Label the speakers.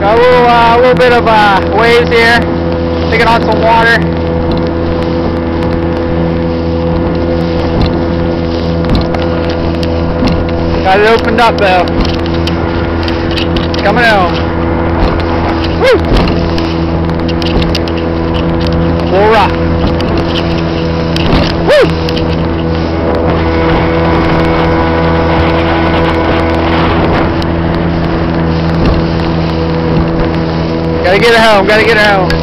Speaker 1: Got a little, uh, little bit of uh, waves here. Taking on some water. Got it opened up though. Coming out. Woo! Full rock. Gotta get it home, gotta get it home.